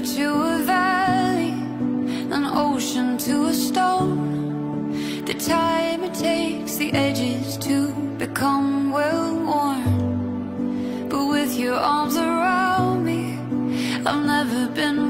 to a valley, an ocean to a stone. The time it takes the edges to become well worn. But with your arms around me, I've never been